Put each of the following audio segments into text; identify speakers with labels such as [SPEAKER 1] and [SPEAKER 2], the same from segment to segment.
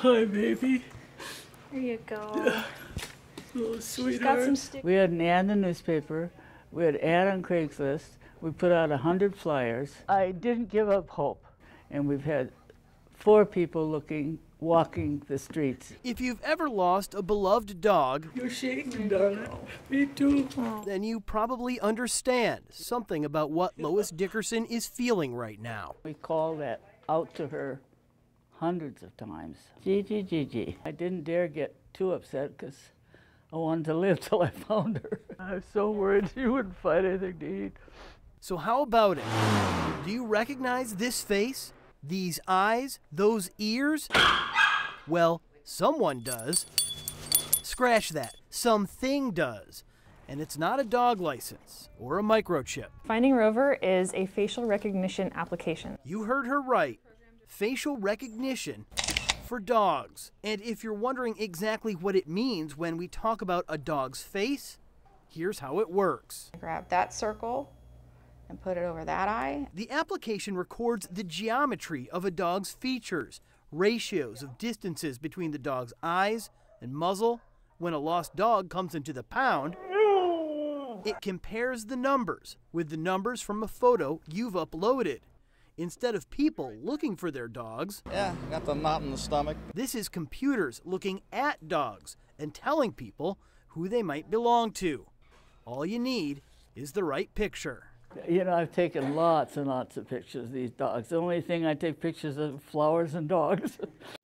[SPEAKER 1] Hi, baby.
[SPEAKER 2] There you go.
[SPEAKER 1] Oh,
[SPEAKER 2] She's got some
[SPEAKER 1] sweetheart.
[SPEAKER 3] We had an ad in the newspaper. We had an ad on Craigslist. We put out 100 flyers. I didn't give up hope. And we've had four people looking, walking the streets.
[SPEAKER 4] If you've ever lost a beloved dog,
[SPEAKER 1] You're shaking, darling. Me too. Oh.
[SPEAKER 4] then you probably understand something about what Lois Dickerson is feeling right now.
[SPEAKER 3] We call that out to her hundreds of times. Gigi, Gigi. I didn't dare get too upset because I wanted to live till I found her. I was so worried she wouldn't find anything to eat.
[SPEAKER 4] So, how about it? Do you recognize this face? These eyes? Those ears? Well, someone does. Scratch that. Something does. And it's not a dog license or a microchip.
[SPEAKER 5] Finding Rover is a facial recognition application.
[SPEAKER 4] You heard her right. Facial recognition for dogs. And if you're wondering exactly what it means when we talk about a dog's face, here's how it works.
[SPEAKER 6] Grab that circle and put it over that eye.
[SPEAKER 4] The application records the geometry of a dog's features, ratios of distances between the dog's eyes and muzzle. When a lost dog comes into the pound, it compares the numbers with the numbers from a photo you've uploaded. Instead of people looking for their dogs,
[SPEAKER 7] Yeah, got the knot in the stomach.
[SPEAKER 4] this is computers looking at dogs and telling people who they might belong to. All you need is the right picture.
[SPEAKER 3] You know, I've taken lots and lots of pictures of these dogs. The only thing I take pictures of flowers and dogs.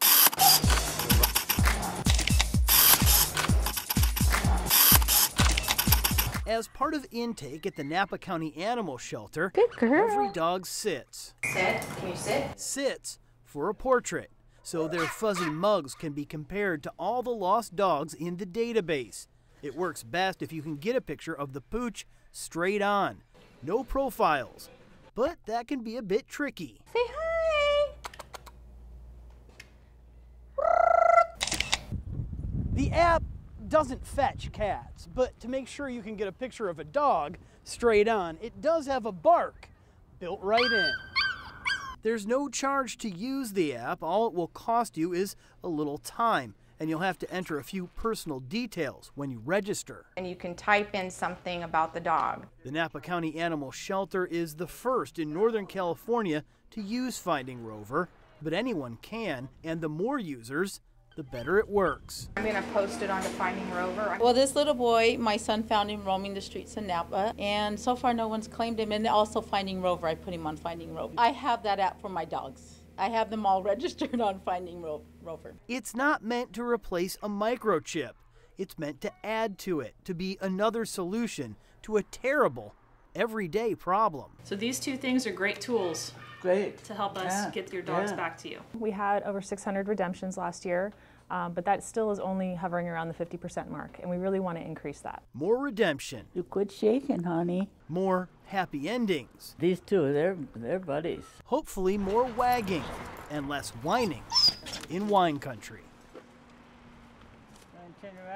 [SPEAKER 4] As part of intake at the Napa County Animal Shelter,
[SPEAKER 2] Good girl.
[SPEAKER 4] every dog sits.
[SPEAKER 6] Sit. Can you sit?
[SPEAKER 4] Sits for a portrait, so their fuzzy mugs can be compared to all the lost dogs in the database. It works best if you can get a picture of the pooch straight on. No profiles. But that can be a bit tricky.
[SPEAKER 6] Say hi.
[SPEAKER 4] The app doesn't fetch cats, but to make sure you can get a picture of a dog straight on, it does have a bark built right in. There's no charge to use the app. All it will cost you is a little time, and you'll have to enter a few personal details when you register.
[SPEAKER 6] And you can type in something about the dog.
[SPEAKER 4] The Napa County Animal Shelter is the first in Northern California to use Finding Rover, but anyone can, and the more users, the better it works.
[SPEAKER 6] I'm gonna post it onto Finding Rover.
[SPEAKER 8] Well, this little boy, my son found him roaming the streets in Napa, and so far no one's claimed him. And also Finding Rover, I put him on Finding Rover. I have that app for my dogs. I have them all registered on Finding Ro- Rover.
[SPEAKER 4] It's not meant to replace a microchip. It's meant to add to it, to be another solution to a terrible, everyday problem.
[SPEAKER 9] So these two things are great tools
[SPEAKER 3] Great.
[SPEAKER 9] to help us
[SPEAKER 3] Yeah,
[SPEAKER 9] get your dogs
[SPEAKER 3] yeah.
[SPEAKER 9] back to you.
[SPEAKER 5] We had over 600 redemptions last year, um, but that still is only hovering around the 50% mark, and we really want to increase that.
[SPEAKER 4] More redemption,
[SPEAKER 3] You quit shaking, honey.
[SPEAKER 4] more happy endings,
[SPEAKER 3] These two, they're, they're buddies.
[SPEAKER 4] hopefully more wagging and less whining in wine country.
[SPEAKER 3] Turn around.